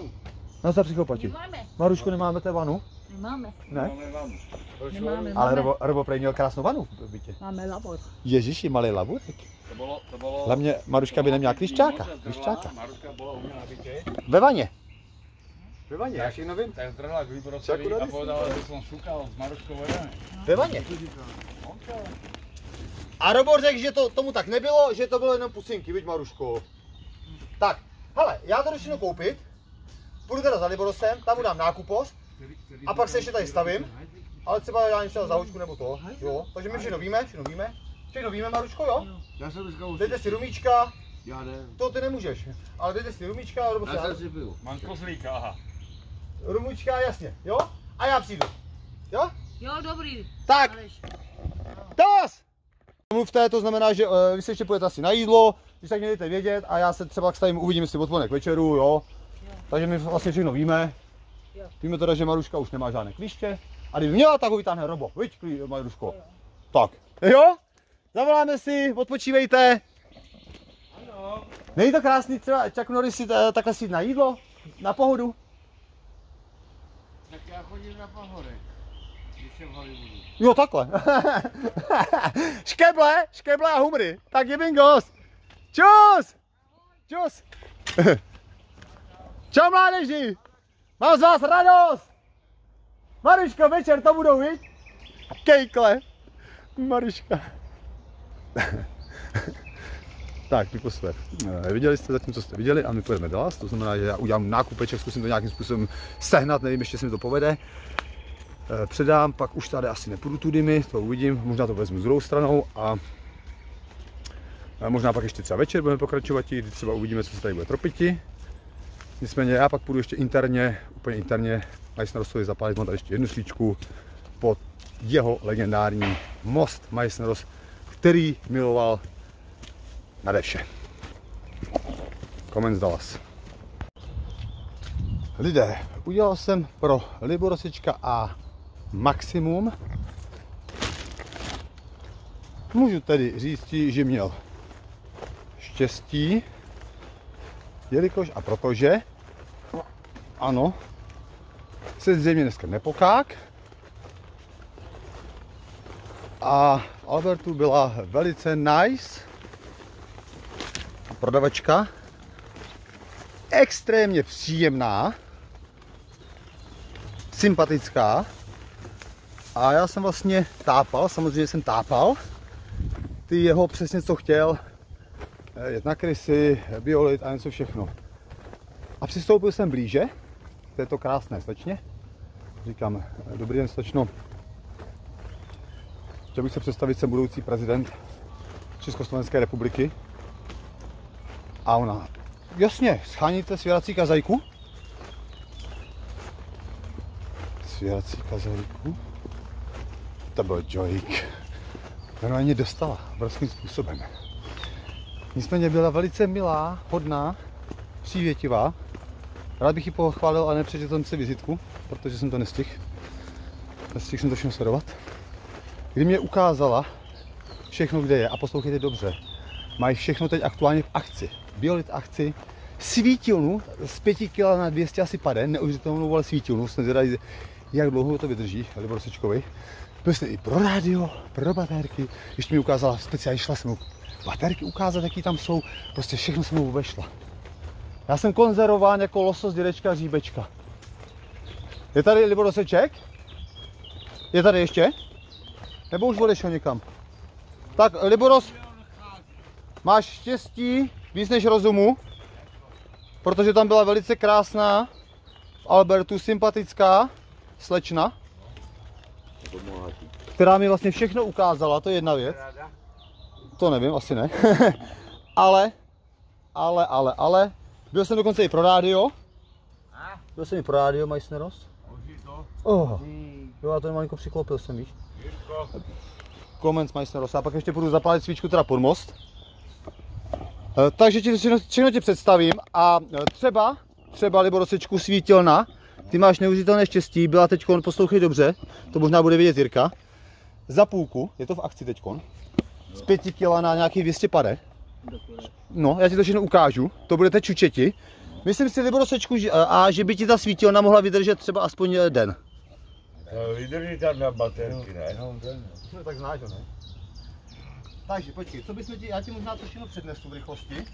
vanu. No za psychopati. Nemáme, Maruško, nemáme té vanu? nemáme, Ne? Máme vanu. nemáme, Ale. Robo, Robo prej měl krásnou vanu v bytě. Máme labor. Ježiši, malý laburek. To bylo, to bylo... Hlavně Maruška by neměla klišťáka. Klišťáka. Maruška byla u mě na bytě. Ve vaně. Ve vaně, já všechno vím. Tak zdrhla k Liborosovi Však a povedala, že jsem šukal s Maruškou vojeme. Ve vaně. A Robo řekl, že to, tomu tak nebylo, že to bylo jenom pusinky, viď Maruško. Tak, hele, já to začnu koupit. Půjdu teda za Liborosem, tam mu dám nákupost. A pak se ještě tady stavím. Ale třeba já něco za hoďku nebo to, jo. Takže my všechno víme, všechno víme. Všechno víme, Maruško, jo? Já jsem říkal, Dejte si rumíčka, já ne. to ty nemůžeš. Ale dejte si rumíčka, nebo Já jsem si si pil. Mám kozlíka, aha. rumíčka, jasně, jo? A já přijdu. Jo? Jo, dobrý. Tak. Das! Mluvte, to znamená, že uh, vy se ještě půjdete asi na jídlo, když tak mě dejte vědět a já se třeba stavím, uvidím, jestli odpoledne k večeru, jo. Takže my vlastně všechno víme. Jo. Víme teda, že Maruška už nemá žádné klíště. A kdyby měla, tak ho vytáhne Robo. Viď, klí, Maruško? Tak. Jo? Zavoláme si, odpočívejte. Ano. Není to krásný třeba Chuck Norris si eh, takhle si na jídlo? Na pohodu? Tak já chodím na pahorek, když jsem v Hollywoodu. Jo, takhle. škeble, škeble a humry. Tak je bingos. Čus! Čus! Čau mládeži! Mám z vás radost! Maruško, večer to budou, viď? Kejkle. Maruška. tak, vyposler. Eh, Viděli jste zatím, co jste viděli a my půjdeme dál. To znamená, že já udělám nákupeček, zkusím to nějakým způsobem sehnat, nevím, ještě se mi to povede. Eh, předám, pak už tady asi nepůjdu tudymi, to uvidím, možná to vezmu s druhou stranou a a možná pak ještě třeba večer budeme pokračovat, kdy třeba uvidíme, co se tady bude tropiti. Nicméně já pak půjdu ještě interně, úplně interně, Majsnerosovi zapálit mám tady ještě jednu svíčku pod jeho legendární most Majsneros, který miloval nade vše. Comment z Dallas. Lidé, udělal jsem pro Liborosička a maximum. Můžu tedy říct, že měl štěstí, jelikož a protože, ano, se zřejmě dneska nepokák. A v Albertu byla velice nice prodavačka, extrémně příjemná, sympatická. A já jsem vlastně tápal, samozřejmě jsem tápal. Ty jeho přesně co chtěl, eh, jet na krysy, biolit a něco všechno. A přistoupil jsem blíže této krásné slečně. Říkám, dobrý den slečno. Chtěl bych se představit, jsem budoucí prezident Československé republiky. A ona, jasně, scháníte svěrací kazajku? Svěrací kazajku? To byl joik. Normálně dostala obrovským způsobem. Nicméně byla velice milá, hodná, přívětivá. Rád bych ji pochválil, ale nepřečetl jsem si vizitku, protože jsem to nestihl. Nestihl jsem to všechno sledovat. Kdy mě ukázala všechno, kde je, a poslouchejte dobře, mají všechno teď aktuálně v akci. Biolit akci, svítilnu z 5 kg na 200 asi pade, neuvěřitelnou ale svítilnu, jsem zvědavý, jak dlouho to vydrží, Libor Sečkovi. Byl jsem i pro rádio, pro baterky, ještě mi ukázala, speciálně šla jsem mu baterky ukázat, jaký tam jsou, prostě všechno jsem mu obešla. Já jsem konzervován jako losos dědečka Říbečka. Je tady Libor Doseček? Je tady ještě? Nebo už odešel někam? Tak Liboros, máš štěstí víc než rozumu, protože tam byla velice krásná v Albertu sympatická slečna, která mi vlastně všechno ukázala, to je jedna věc. To nevím, asi ne. ale, ale, ale, ale, byl jsem dokonce i pro rádio. Byl jsem i pro rádio, Majsneros. Oh. Jo, já to malinko přiklopil jsem, víš. Koment Majsneros. A pak ještě půjdu zapálit svíčku teda pod most. Eh, Takže ti všechno, všechno ti představím a eh, třeba, třeba Liborosečku svítilna, ty máš neuvěřitelné štěstí, byla teďkon, poslouchej dobře, to možná bude vědět Jirka, za půlku, je to v akci teďkon, z 5 kg na nějakých 200 pade. No, já ti to všechno ukážu, to budete čučeti. Myslím si, Liborosečku, že, a, a že by ti ta svítilna mohla vydržet třeba aspoň eh, den. To vydrží tam na baterky, ne? No tak znáš ne? Takže počkej, co bychom ti, já ti možná to všechno přednesu v rychlosti.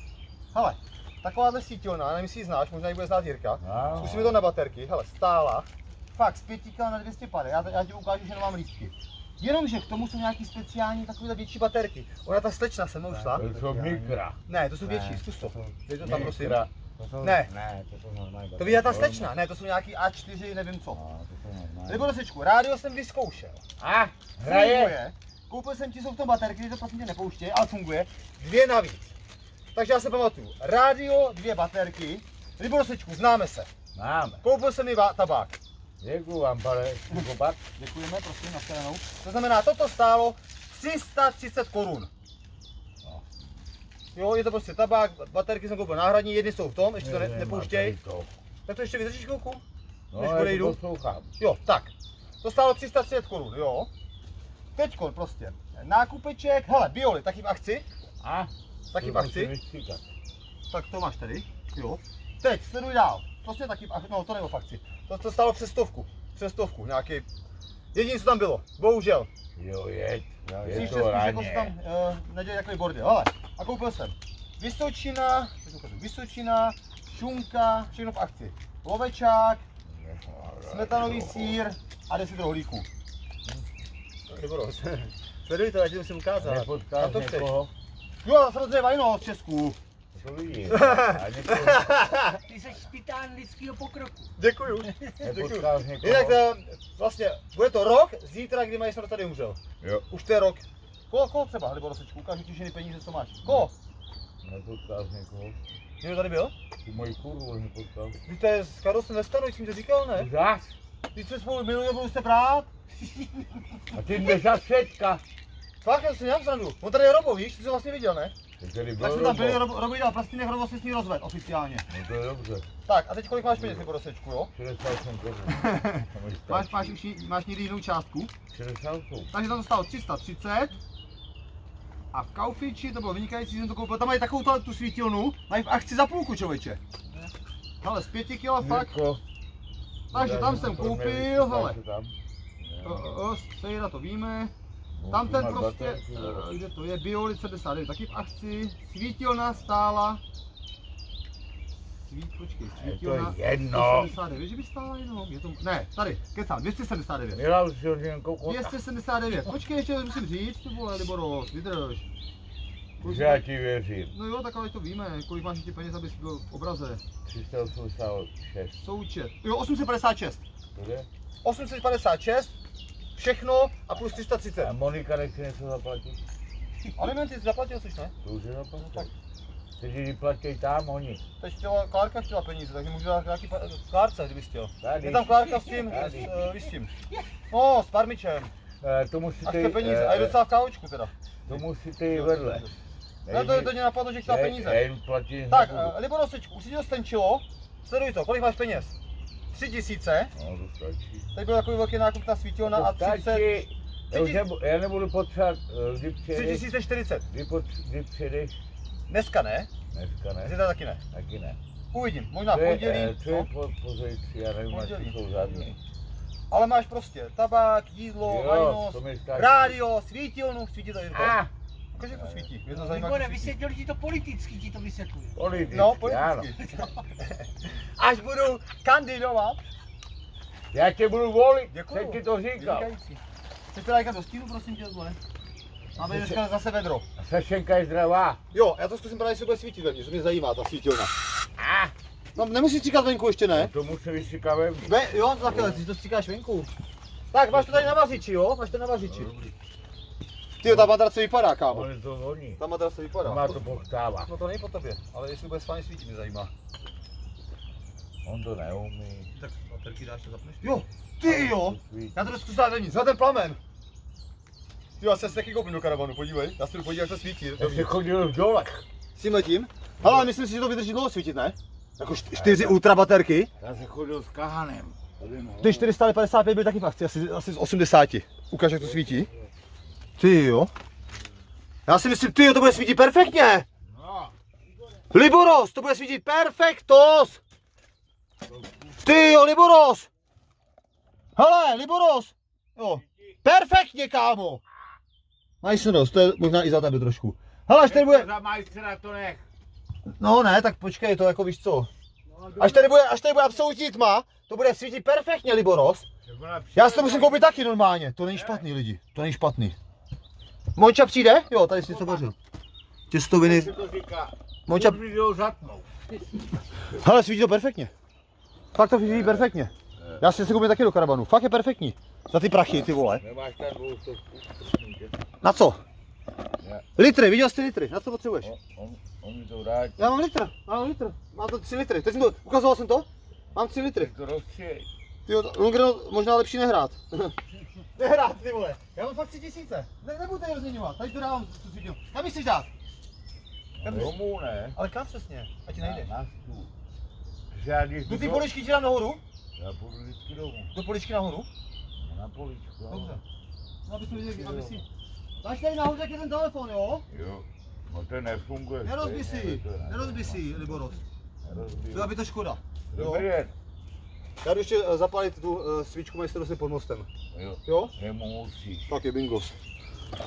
Hele, takováhle sítilna, nevím, jestli ji znáš, možná ji bude znát Jirka. No. Zkusíme to na baterky, hele, stála. Fakt, z 5 kg na 250, já, já ti ukážu, že nemám lístky. Jenomže k tomu jsou nějaký speciální takovéhle větší baterky. Ona ta slečna se mnou šla. To jsou mikra. Ne, to jsou větší, zkus to. Dej to tam prosím. To jsou, Ne. Ne, to jsou normální. To viděla ta slečna, ne, to jsou nějaký A4, nevím co. No, to jsou normální. Nebo dosečku, rádio jsem vyzkoušel. A, hraje. Funguje. Koupil jsem ti, jsou v tom baterky, ty to prosím tě nepouštěj, ale funguje. Dvě navíc. Takže já se pamatuju. Rádio, dvě baterky. Liborosečku, známe se. Máme. Koupil jsem mi tabák. Děkuju vám, pane Kopat. Děkujeme, prosím, na stranou. To znamená, toto stálo 330 korun. No. Jo, je to prostě tabák, baterky jsem koupil náhradní, jedny jsou v tom, ještě to ne, nepouštěj. To. Tak to ještě vydržíš chvilku? No, Než odejdu. poslouchám. Jo, tak. To stálo 330 korun, jo. Teďkon prostě. Nákupeček, hele, Bioli, taky v akci. A, Taky v akci. Tak to máš tady, jo. Teď, sleduj dál. Prostě taky v akci, no to nebo v akci. To, to stálo přes stovku. Přes stovku, nějaký. Jediné, co tam bylo, bohužel. Jo, je, je Příště to spíš jako se tam uh, nedělí takový bordel. Ale, a koupil jsem Vysočina, Vysočina, šunka, všechno v akci. Lovečák, smetanový sír a 10 rohlíků. Nebo roz. Sleduj to, já ti musím ukázat. Nepotkáš to někoho? Jo, samozřejmě vajno z Česku. To vidím. A někoho, Ty jsi titán lidského pokroku. Děkuju. někoho. Jinak eh, vlastně, bude to rok, zítra, kdy mají tady umřel. Jo, Už to je rok. Koho, koho třeba, nebo rosečku, ukážu ti všechny peníze, co máš. Koho? nepotkáš někoho. Někdo tady byl? Tu moji kurvu nepotkal. Vy to je s Karlosem ve stanu, jsem to říkal, ne? Už zás? Vy jste spolu miluje, budou jste brát? A ty jdeš za všetka. Fakt, já si nějak zradu. On tady je Robo, víš, ty jsi vlastně viděl, ne? Tak jsme tam byli, robo. Robo jí dal plastinek, Robo se s ní rozved oficiálně. No to je dobře. Tak, a teď kolik máš peněz, nebo rosečku, jo? 68 korun. Máš, máš, už, máš někdy jinou částku? 68. Takže tam to stalo 330. A v Kaufiči to bylo vynikající, jsem to koupil. Tam mají takovou tu, tu svítilnu, mají v akci za půlku, člověče. Hele, z 5 kg fakt. Takže tam jsem koupil, hele. Sejra to víme. Tam ten prostě, eh, kde to je, Biolit 79, taky v akci. Svítilna stála. Svít, počkej, Je to svítilna. jedno. 279, že by stála jenom, je to, ne, tady, kecám, 279. Měla už si hodně kota. 279, počkej, ještě musím říct, ty vole, Liboros, vydrž. Kolik já ti věřím. No jo, tak ale to víme, kolik máš ještě peněz, abys byl v obraze. 386. Součet. Jo, 856. To je? 856, všechno a plus A 330. Monika nechce něco zaplatit? Alimenty jsi zaplatil, což ne? To už je zaplatil. tak. Ty lidi platí tam, oni. Teď chtěla, Klárka chtěla peníze, takže můžu dát nějaký Klárce, kdybys chtěl. Tady. Je tam Klárka s tím, s, Tady. uh, s tím. No, s parmičem. Eh, to musíte, A chce peníze, a je eh, docela v kávočku teda. to musíte jít vedle. No to, to mě napadlo, že chtěla Ne, peníze. Já jim platit Tak, uh, Liborosečku, už si to stenčilo. Sleduj to, kolik máš peněz? 3 tisíce. No, to stačí. Tady byl takový velký nákup na svítilna a To 30, stačí. Já, už Tři- nebu, já nebudu potřebovat, eh, kdy přijedeš, 3040. kdy, pot, kdy přijedeš, Dneska ne, dneska ne, zítra taky ne. taky ne. Uvidím, možná v pondělí. eh, co je no. po, pozici, já nevím, Pondělí. jsou zadní. Ale máš prostě tabák, jídlo, Jo, vajno, to mi stačí. rádio, svítilnu, svítí to Jirko. A, Ukaž, jak to svítí. Je to zajímavé. Libore, jak to svítí. vysvětlil ti to politicky, ti to vysvětluje. politicky, No, ano. politicky. Až budu kandidovat. Já tě budu volit, Děkuju. jsem ti to říkal. Vynikající. Chceš teda jít do stínu, prosím tě, zle? Máme dneska zase vedro. A Sašenka je zdravá. Jo, já to zkusím právě, jestli bude svítit vevnitř, to mě zajímá, ta svítilna. A, No, nemusíš stříkat venku ještě, ne? to musí vystříkat vevnitř. Ve, jo, takhle, ty to stříkáš venku. Tak, máš to tady na vařiči, jo? Máš to na vařiči. Ty, ta matrace vypadá, kámo. On to voní. Ta matrace vypadá. Má to pochtávat. No to není po tobě, ale jestli bude s vámi svítit, mě zajímá. On to neumí. Tak baterky dáš to zapneš? Jo, ty jo! Já to zkusit dát za ten plamen! Ty, já se taky koupím do karavanu, podívej. Já se jdu podívat, jak to svítí. Já jsi chodil v dolech. S tím letím. Hele, ale myslím si, že to vydrží dlouho svítit, ne? Jako čty- čtyři ultra baterky. Já jsem chodil s Kahanem. No. Ty 455 byly taky v akci, asi, asi z 80. Ukáž, jak to svítí. Ty jo. Já si myslím, ty jo, to bude svítit perfektně. Liboros, to bude svítit perfektos! Ty jo, Liboros! Hele, Liboros! Jo, perfektně, kámo! Majsnoros, to je možná i za tebe trošku. Hele, až tady bude... Za majstra to nech. No ne, tak počkej, to jako víš co. Až tady bude, až tady bude absolutní tma, to bude svítit perfektně, Liboros. Já si to musím koupit taky normálně. To není špatný lidi, to není špatný. Monča přijde? Jo, tady si to vařil. Těstoviny. Se to říká. Monča, hele, svítí to perfektně. Fakt to svítí perfektně. Já si to koupím taky do karavanu. Fakt je perfektní. Za ty prachy, ty vole. Na co? Litry, viděl jsi ty litry, na co potřebuješ? On, on, mi to. Já mám litr, mám litr. Mám to 3 litry. Teď jsem to, ukazoval jsem to? Mám 3 litry. To. Ty jo, Lundgren možná lepší nehrát. nehrát, ty vole. Já mám fakt 3 tisíce. Ne, nebudu tady rozměňovat, tady to dávám tu svítil. Kam mi chceš dát? Kam Domů ne. Ale kam přesně? Ať ti nejde. Na, na stůl. Když Do ty poličky ti dám nahoru? Já půjdu vždycky domů. Do poličky nahoru? Na poličku. ano. Dobře. No, aby si viděl, aby si... Dáš tady nahoru taky ten telefon, jo? Jo. No to nefunguje. Nerozbij si, nerozbij si, Liboros. Nerozbiju. To aby to škoda. Jo. Dobrý den. Já jdu ještě eh, zapálit tu uh, svíčku majstrovství pod mostem. Jo. Jo? Nemusíš. Tak je bingos.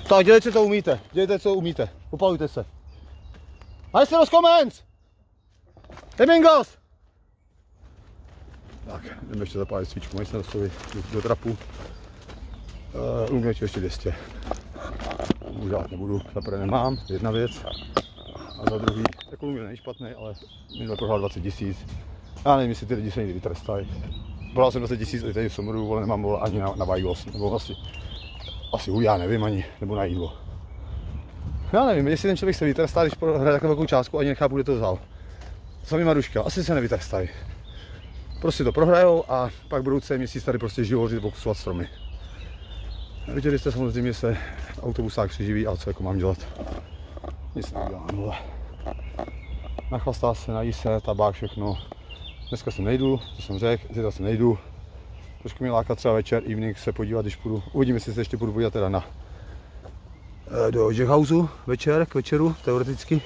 Tak dělejte, co umíte. Dělejte, co umíte. Popalujte se. Majstros! Je bingos! Tak, jdeme ještě zapálit svíčku majstrosovi do, do trapu. Uh, Lungneču ještě 200. Už dát nebudu, za prvé nemám, jedna věc. A za druhý, jako Lungren není špatný, ale minule prohrál 20 tisíc. Já nevím, jestli ty lidi se někdy vytrestají. Prohrál jsem 20 tisíc tady v Somoru, ale nemám vole, ani na, na Vajgos, nebo asi asi já nevím ani, nebo na jídlo. Já nevím, jestli ten člověk se vytrestá, když hraje takovou velkou částku, ani nechápu, kde to vzal. Samý Maruška, asi se nevytrestají. Prostě to prohrajou a pak budou celý měsíc tady prostě živořit, pokusovat stromy. Viděli jste samozřejmě se autobusák přeživí, ale co jako mám dělat? Nic neudělám, vole. Nachlastá se, nají se, tabák, všechno. Dneska se nejdu, to jsem řekl, zítra se nejdu, Trošku mě láká třeba večer, evening se podívat, když půjdu. Uvidíme, jestli se ještě půjdu podívat teda na eh, do Jackhouseu večer, k večeru, teoreticky.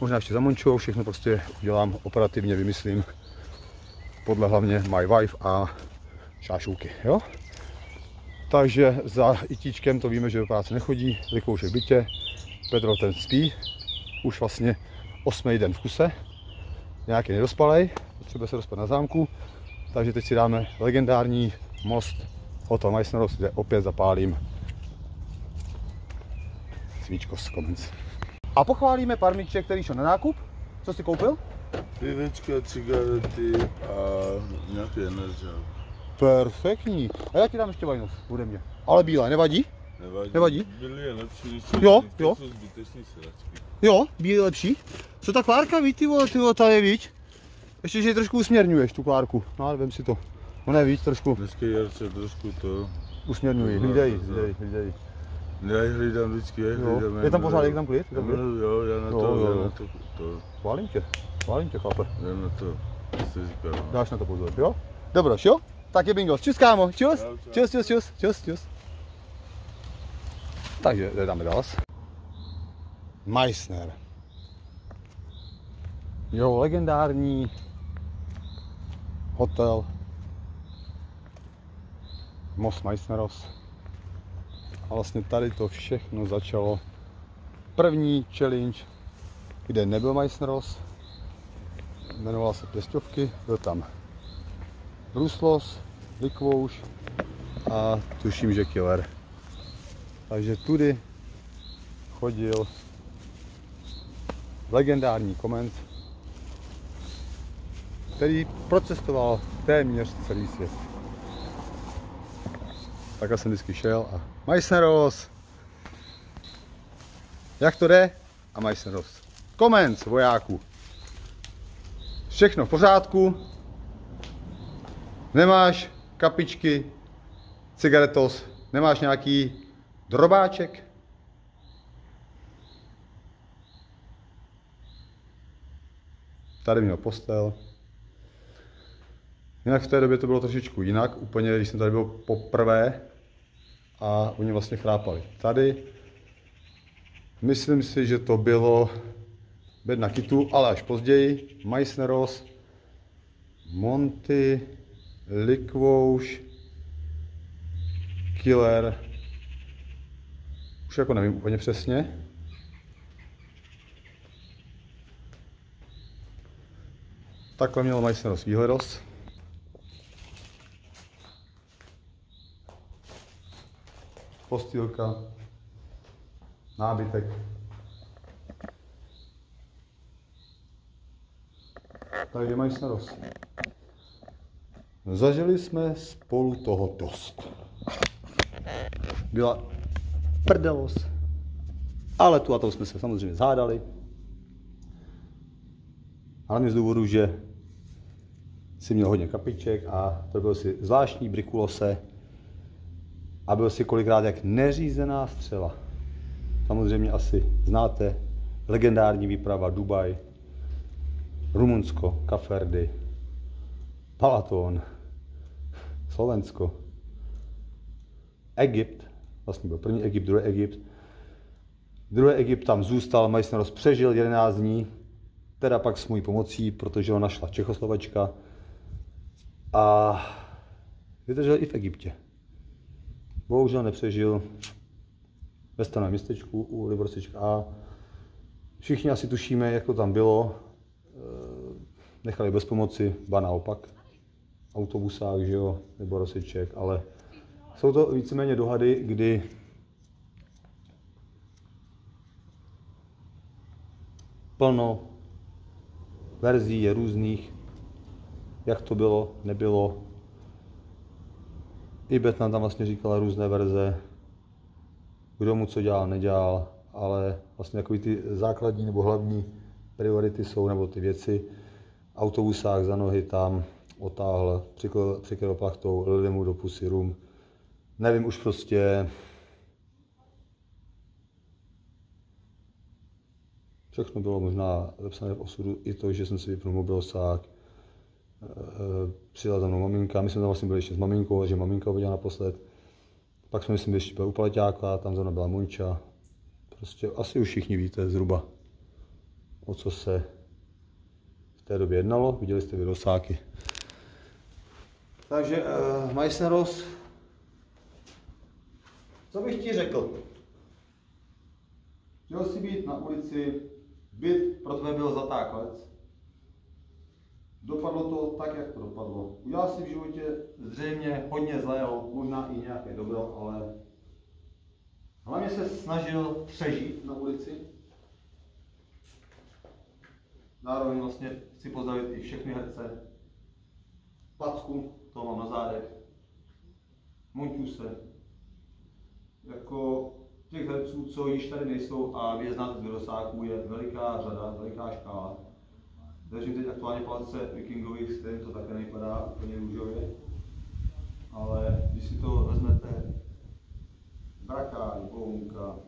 Možná ještě za Mončou, všechno prostě udělám operativně, vymyslím. Podle hlavně My Wife a šášouky, jo? Takže za Itíčkem to víme, že do práce nechodí, Likoušek v bytě, Petro ten spí, už vlastně osmý den v kuse, nějaký nedospalej, potřebuje se dostat na zámku, takže teď si dáme legendární most Hotel Meissneros, kde opět zapálím svíčko z Comens. A pochválíme parmiče, který šel na nákup. Co jsi koupil? Pivečka, cigarety a nějaký eneržák. Perfektní. A já ti dám ještě vajnos, bude mě. Ale bílé, nevadí? Nevadí. Nevadí? Byly je lepší, než Jo, ty jo. jsou zbytečný sedačky. Jo, bílé lepší. Co ta Klárka ví, ty vole, ty vole, ta je víc. Ještě, že trošku usměrňuješ, tu Klárku. No ale vem si to. Ona je víc, trošku Dneska Jarče trošku to... usměrňuji. Hlídej, hlídej, hlídej. Já ji hlídám vždycky, já hlídám. Je tam pořád, je tam klid? Je jo, já na to, jo, já na to, to, Chválím tě, chválím tě, chlape. já na to, říká, no. Dáš na to pozor, jo? Dobroš, jo? Tak je bingo. Čus, kámo. Čus. Čus, čus, čus, čus, čus. Takže dáme dál. Meissner. Jo, legendární hotel Most Meissneros. A vlastně tady to všechno začalo. První challenge, kde nebyl Meissneros, jmenoval se Pěstovky, byl tam Ruslos, Likvouš a tuším, že Killer. Takže tudy chodil legendární koment, který procestoval téměř celý svět. Takhle jsem vždycky šel a Majsneros. Jak to jde? A Majsneros. Koment vojáků. Všechno v pořádku, Nemáš kapičky, cigaretos, nemáš nějaký drobáček? Tady měl postel. Jinak v té době to bylo trošičku jinak, úplně když jsem tady byl poprvé a oni vlastně chrápali. Tady myslím si, že to bylo bed na kitu, ale až později. Meissneros, Monty, Liquouš, Killer, už jako nevím úplně přesně. Takhle měl Meissneros výhledost. Postýlka, nábytek. Takže Meissneros. Zažili jsme spolu toho dost. Byla prdelos, ale tu a to jsme se samozřejmě zhádali. Hlavně z důvodu, že si měl hodně kapiček a to byl si zvláštní brikulose a byl si kolikrát jak neřízená střela. Samozřejmě asi znáte legendární výprava Dubaj, Rumunsko, Kaferdy, Palaton, Slovensko, Egypt, vlastně byl první Egypt, druhý Egypt. Druhý Egypt tam zůstal, Meissneros přežil 11 dní, teda pak s mojí pomocí, protože ho našla Čechoslovačka a vydržel i v Egyptě. Bohužel nepřežil ve staném městečku u Liborsička A. Všichni asi tušíme, jak to tam bylo. Eh, Nechali bez pomoci, ba naopak, autobusách, že jo, nebo rosiček, ale jsou to víceméně dohady, kdy plno verzí je různých, jak to bylo, nebylo. I Batman tam vlastně říkala různé verze, kdo mu co dělal, nedělal, ale vlastně takový ty základní nebo hlavní priority jsou, nebo ty věci, autobusách za nohy tam, otáhl, přikryl, přikryl plachtou, lidem mu do pusy rum. Nevím už prostě, Všechno bylo možná zapsané v osudu, i to, že jsem si vypnul mobilsák, e, přijela za mnou maminka, my jsme tam vlastně byli ještě s maminkou, že maminka viděla naposled. Pak jsme myslím ještě byli u Paleťáka, tam mnou byla Monča. Prostě asi už všichni víte zhruba, o co se v té době jednalo, viděli jste videosáky. Takže uh, Meissneros, co bych ti řekl? Chtěl jsi být na ulici, byt pro tebe byl zatáklec. Dopadlo to tak, jak to dopadlo. Udělal si v životě zřejmě hodně zlého, možná i nějaké dobro, ale hlavně se snažil přežít na ulici. Zároveň vlastně chci pozdravit i všechny herce. Packu, to mám na zádech. Monťuse. Jako těch herců, co již tady nejsou a je znáte z Virosáků, je veliká řada, veliká škála. Držím teď aktuálně palce vikingových, s to také nevypadá úplně růžově. Ale když si to vezmete, Brakáň, Polunka,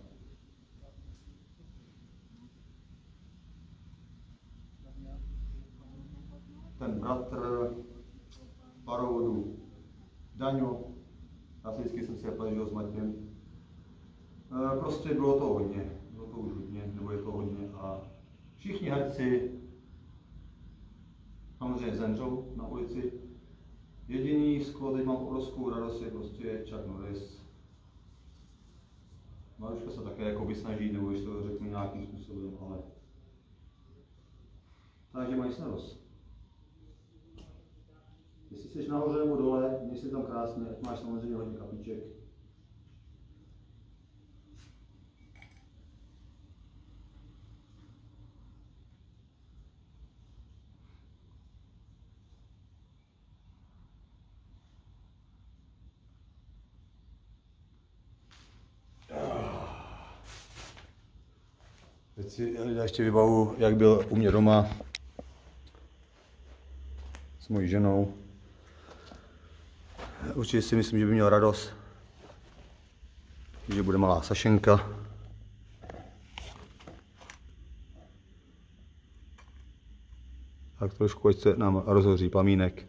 ten bratr Parovodu, Daňo, já si vždycky jsem si pležil s Matějem, Prostě bylo to hodně, bylo to už hodně, nebo je to hodně a všichni herci samozřejmě zemřou na ulici. Jediný, z koho teď mám obrovskou radost, je prostě Chuck Norris. Maruška se také jako vysnaží, nebo když to řeknu nějakým způsobem, ale... Takže mají starost. Jestli jsi nahoře nebo dole, měj si tam krásně, máš samozřejmě hodně kapiček. Teď si já ještě vybavu, jak byl u mě doma s mojí ženou. Určitě si myslím, že by měl radost, že bude malá Sašenka. Tak trošku, ať se nám rozhoří plamínek.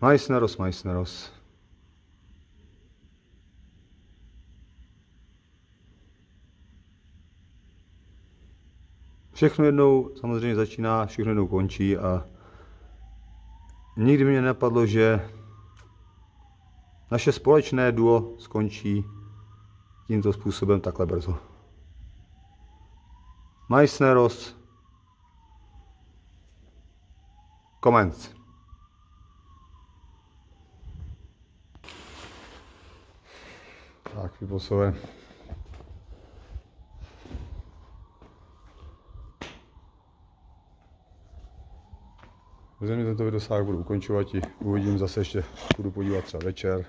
Majsneros, majsneros. Všechno jednou samozřejmě začíná, všechno jednou končí a nikdy mě nenapadlo, že naše společné duo skončí tímto způsobem takhle brzo. Majsneros. Comments. Tak, vyposové. Zřejmě tento videosáh budu ukončovat i uvidím zase ještě, budu podívat třeba večer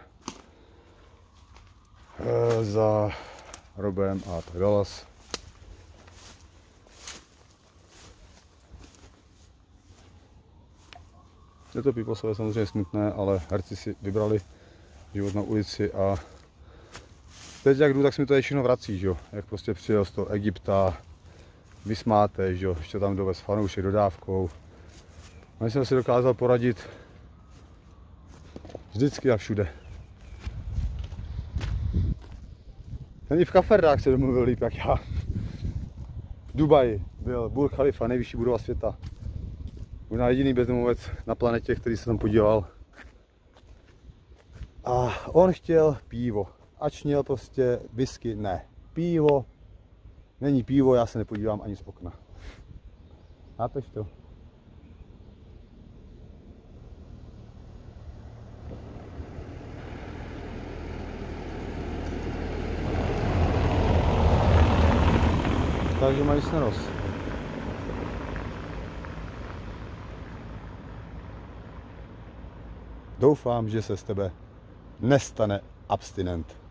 eh, za Robem a tak dále. Je to Peoplesové samozřejmě smutné, ale herci si vybrali život na ulici a teď jak jdu, tak se mi to všechno vrací, že jo? Jak prostě přijel z toho Egypta, vysmáte, že jo? Ještě tam dovez fanoušek dodávkou. A jsem si dokázal poradit vždycky a všude. Ani v kaferdách se domluvil líp jak já. V Dubaji byl Burj Khalifa, nejvyšší budova světa. Možná jediný bezdomovec na planetě, který se tam podíval. A on chtěl pivo. Ač měl prostě whisky, ne. Pivo, není pivo, já se nepodívám ani z okna. Chápeš to? Takže mají sneros. Doufám, že se z tebe nestane abstinent.